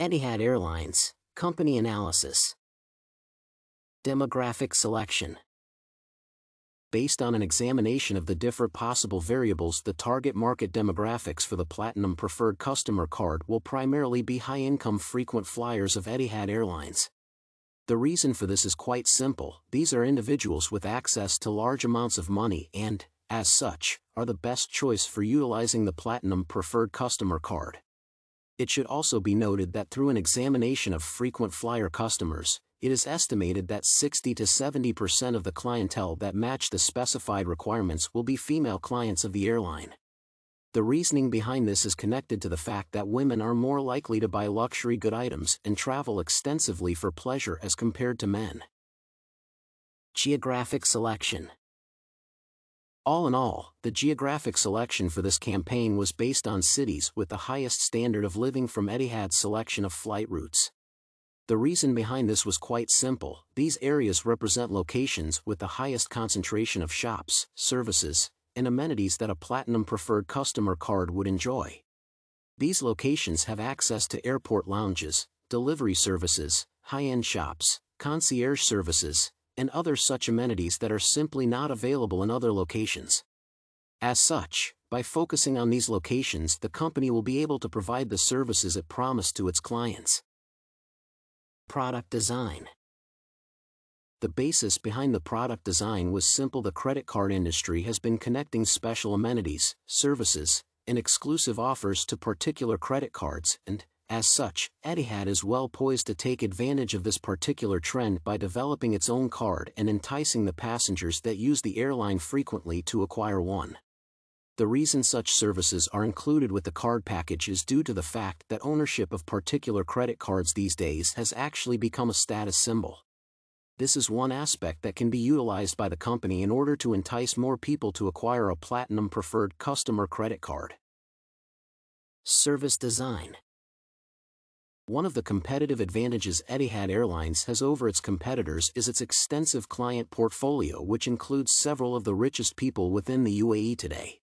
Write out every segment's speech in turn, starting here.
Etihad Airlines, Company Analysis Demographic Selection Based on an examination of the different possible variables the target market demographics for the Platinum Preferred Customer Card will primarily be high-income frequent flyers of Etihad Airlines. The reason for this is quite simple, these are individuals with access to large amounts of money and, as such, are the best choice for utilizing the Platinum Preferred Customer Card. It should also be noted that through an examination of frequent flyer customers, it is estimated that 60 to 70% of the clientele that match the specified requirements will be female clients of the airline. The reasoning behind this is connected to the fact that women are more likely to buy luxury good items and travel extensively for pleasure as compared to men. Geographic Selection all in all, the geographic selection for this campaign was based on cities with the highest standard of living from Etihad's selection of flight routes. The reason behind this was quite simple, these areas represent locations with the highest concentration of shops, services, and amenities that a Platinum Preferred customer card would enjoy. These locations have access to airport lounges, delivery services, high-end shops, concierge services, and other such amenities that are simply not available in other locations. As such, by focusing on these locations the company will be able to provide the services it promised to its clients. Product Design The basis behind the product design was simple the credit card industry has been connecting special amenities, services, and exclusive offers to particular credit cards and, as such, Etihad is well poised to take advantage of this particular trend by developing its own card and enticing the passengers that use the airline frequently to acquire one. The reason such services are included with the card package is due to the fact that ownership of particular credit cards these days has actually become a status symbol. This is one aspect that can be utilized by the company in order to entice more people to acquire a Platinum Preferred customer credit card. Service Design one of the competitive advantages Etihad Airlines has over its competitors is its extensive client portfolio which includes several of the richest people within the UAE today.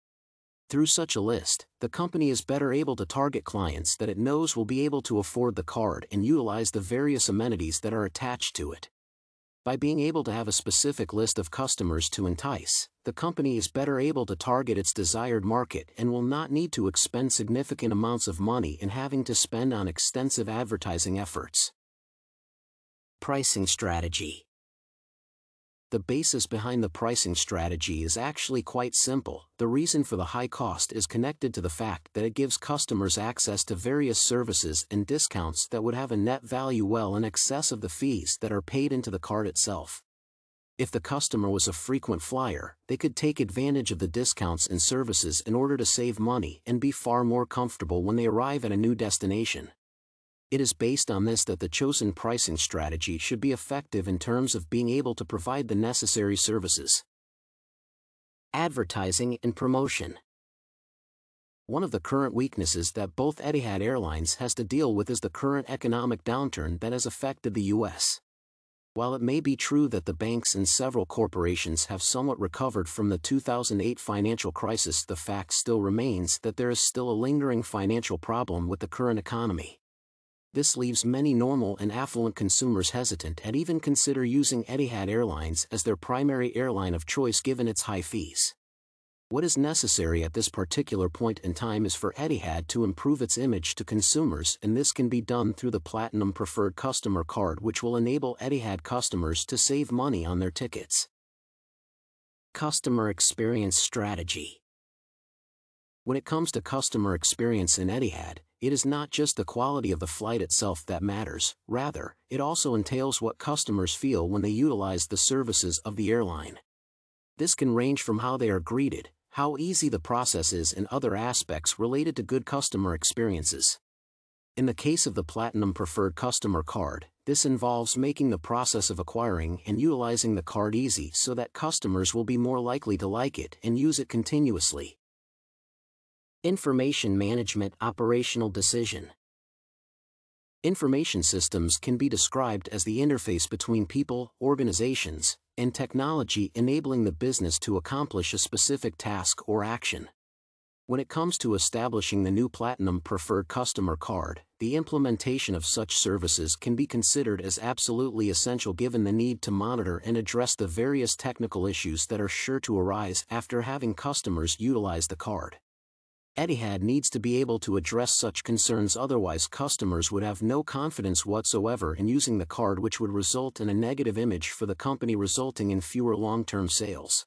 Through such a list, the company is better able to target clients that it knows will be able to afford the card and utilize the various amenities that are attached to it. By being able to have a specific list of customers to entice, the company is better able to target its desired market and will not need to expend significant amounts of money in having to spend on extensive advertising efforts. Pricing Strategy the basis behind the pricing strategy is actually quite simple. The reason for the high cost is connected to the fact that it gives customers access to various services and discounts that would have a net value well in excess of the fees that are paid into the card itself. If the customer was a frequent flyer, they could take advantage of the discounts and services in order to save money and be far more comfortable when they arrive at a new destination. It is based on this that the chosen pricing strategy should be effective in terms of being able to provide the necessary services. Advertising and Promotion One of the current weaknesses that both Etihad Airlines has to deal with is the current economic downturn that has affected the U.S. While it may be true that the banks and several corporations have somewhat recovered from the 2008 financial crisis the fact still remains that there is still a lingering financial problem with the current economy this leaves many normal and affluent consumers hesitant and even consider using Etihad Airlines as their primary airline of choice given its high fees. What is necessary at this particular point in time is for Etihad to improve its image to consumers and this can be done through the Platinum Preferred Customer Card which will enable Etihad customers to save money on their tickets. Customer Experience Strategy When it comes to customer experience in Etihad, it is not just the quality of the flight itself that matters, rather, it also entails what customers feel when they utilize the services of the airline. This can range from how they are greeted, how easy the process is and other aspects related to good customer experiences. In the case of the Platinum Preferred Customer Card, this involves making the process of acquiring and utilizing the card easy so that customers will be more likely to like it and use it continuously. Information Management Operational Decision Information systems can be described as the interface between people, organizations, and technology enabling the business to accomplish a specific task or action. When it comes to establishing the new Platinum Preferred Customer Card, the implementation of such services can be considered as absolutely essential given the need to monitor and address the various technical issues that are sure to arise after having customers utilize the card. Etihad needs to be able to address such concerns otherwise customers would have no confidence whatsoever in using the card which would result in a negative image for the company resulting in fewer long-term sales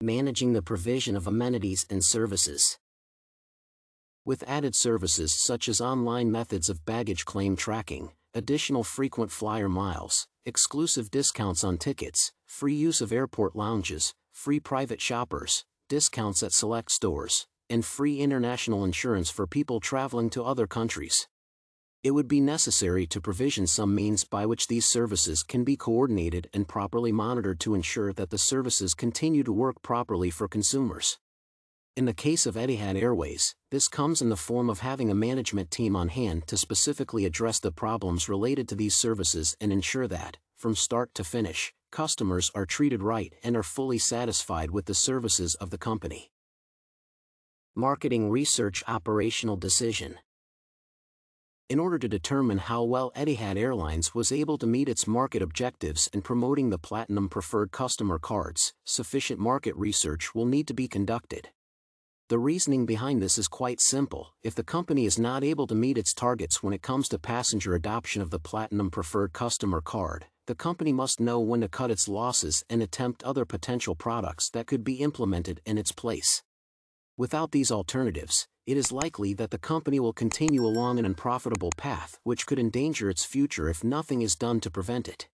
managing the provision of amenities and services. With added services such as online methods of baggage claim tracking, additional frequent flyer miles, exclusive discounts on tickets, free use of airport lounges, free private shoppers, discounts at select stores, and free international insurance for people traveling to other countries it would be necessary to provision some means by which these services can be coordinated and properly monitored to ensure that the services continue to work properly for consumers. In the case of Etihad Airways, this comes in the form of having a management team on hand to specifically address the problems related to these services and ensure that, from start to finish, customers are treated right and are fully satisfied with the services of the company. Marketing Research Operational Decision in order to determine how well Etihad Airlines was able to meet its market objectives in promoting the Platinum Preferred customer cards, sufficient market research will need to be conducted. The reasoning behind this is quite simple. If the company is not able to meet its targets when it comes to passenger adoption of the Platinum Preferred customer card, the company must know when to cut its losses and attempt other potential products that could be implemented in its place. Without these alternatives, it is likely that the company will continue along an unprofitable path which could endanger its future if nothing is done to prevent it.